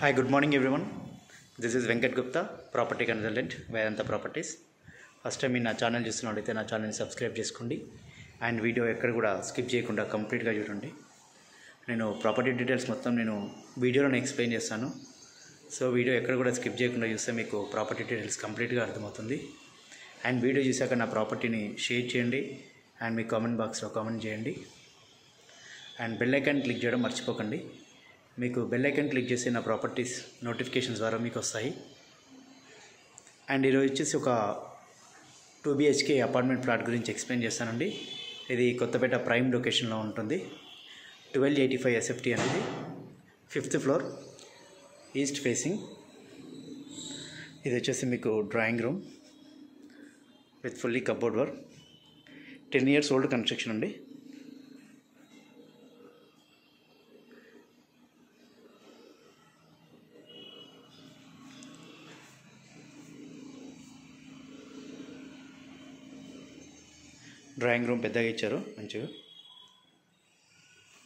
Hi good morning everyone this is Venkat Gupta property consultant Vedanta properties first time మీరు నా channel చూస్తున్నట్లయితే నా ఛానల్ని సబ్స్క్రైబ్ చేసుకోండి. అండ్ వీడియో ఎక్కడ కూడా స్కిప్ చేయకుండా కంప్లీట్గా చూడండి. నేను ప్రాపర్టీ డీటెయిల్స్ మొత్తం నేను వీడియోలోనే ఎక్స్ప్లెయిన్ చేస్తాను. సో వీడియో ఎక్కడ కూడా స్కిప్ చేయకుండా చూస్తే మీకు ప్రాపర్టీ డీటెయిల్స్ కంప్లీట్గా అర్థమవుతుంది. అండ్ వీడియో చూశాక నా ప్రాపర్టీని షేర్ చేయండి. అండ్ మీ కామెంట్ బాక్స్లో కామెంట్ చేయండి. అండ్ బెల్ ఐకాన్ క్లిక్ చేయడం మర్చిపోకండి. మీకు బెల్ ఐకన్ క్లిక్ చేసి నా ప్రాపర్టీస్ నోటిఫికేషన్స్ ద్వారా మీకు వస్తాయి. అండ్ ఈరోజు వచ్చేసి ఒక టూ బిహెచ్కే అపార్ట్మెంట్ ప్లాట్ గురించి ఎక్స్ప్లెయిన్ చేస్తానండి. ఇది కొత్తపేట ప్రైమ్ లొకేషన్లో ఉంటుంది. ట్వెల్వ్ ఎయిటీ ఫైవ్ ఎస్ఎఫ్టీ అనేది ఫిఫ్త్ ఫ్లోర్ ఈస్ట్ ఫేసింగ్ ఇది వచ్చేసి మీకు drawing room with fully cupboard work ten years old construction అండి. డ్రాయింగ్ రూమ్ పెద్దగా ఇచ్చారు మంచిగా.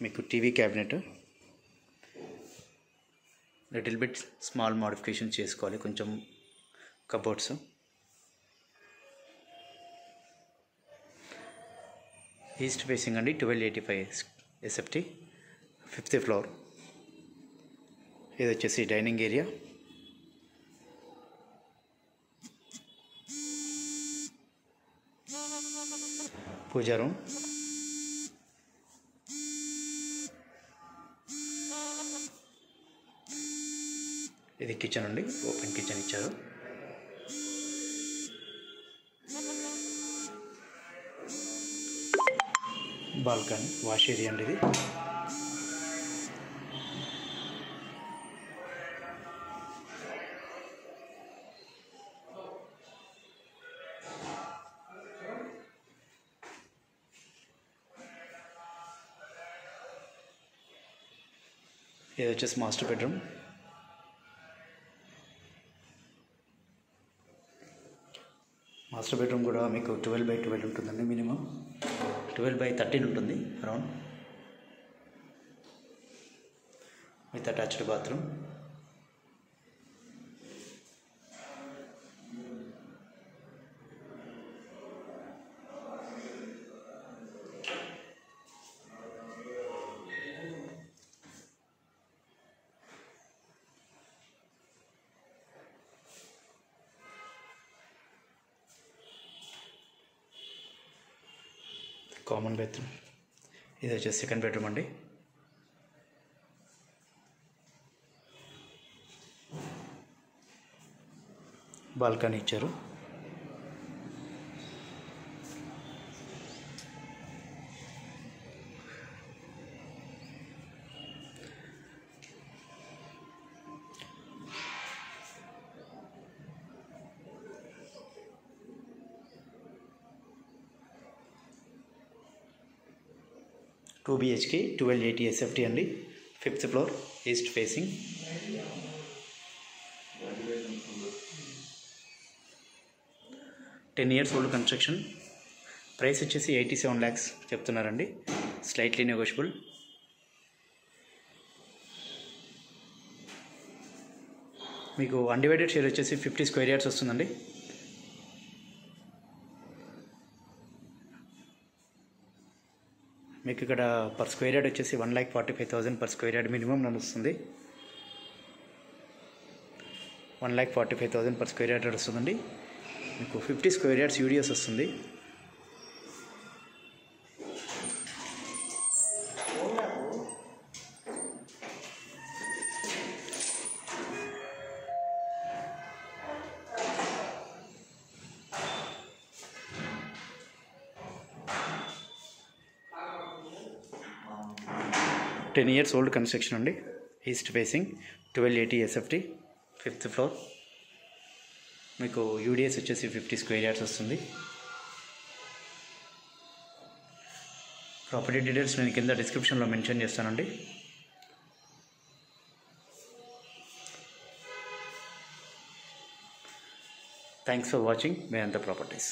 మీకు TV cabinet. Little bit small modification చేసుకోవాలి కొంచెం కబోర్డ్స్ ఈస్ట్ ఫేసింగ్ అండి twelve eighty five SFT fifth floor ఇది వచ్చేసి డైనింగ్ ఏరియా పూజా రూమ్ ఇది కిచెన్ అండి. ఓపెన్ కిచెన్ ఇచ్చారు. బాల్కనీ వాష్ ఏరియా అండి ఇది. ఇది వచ్చేసి మాస్టర్ బెడ్రూమ్ మాస్టర్ బెడ్రూమ్ కూడా మీకు ట్వెల్వ్ బై ట్వెల్వ్ ఉంటుందండి మినిమం ట్వెల్వ్ బై థర్టీన్ ఉంటుంది around with attached bathroom common bedroom ఇది వచ్చేసి సెకండ్ బెడ్రూమ్ అండి. బాల్కనీ ఇచ్చారు. Two BHK twelve eighty SFT అండి. Fifth floor east facing ten years old construction price వచ్చేసి ఎయిటీ సెవెన్ ల్యాక్స్ చెప్తున్నారండి. Slightly negotiable మీకు undivided share వచ్చేసి ఫిఫ్టీ స్క్వేర్ యార్డ్స్ వస్తుందండి. మీకు ఇక్కడ పర్ స్క్వేర్ యార్డ్ వచ్చేసి one lakh forty five thousand per square yard minimum నడుస్తుంది one lakh forty five thousand per square yard నడుస్తుందండి. మీకు ఫిఫ్టీ స్క్వేర్ యార్డ్స్ యూడిఎస్ వస్తుంది. టెన్ ఇయర్స్ ఓల్డ్ కన్స్ట్రక్షన్ అండి east facing twelve eighty SFT fifth floor మీకు UDS వచ్చేసి fifty square yards వస్తుంది. Property details నేను కింద డిస్క్రిప్షన్లో మెన్షన్ చేస్తానండి. థ్యాంక్స్ ఫర్ వాచింగ్ మే అంత ప్రాపర్టీస్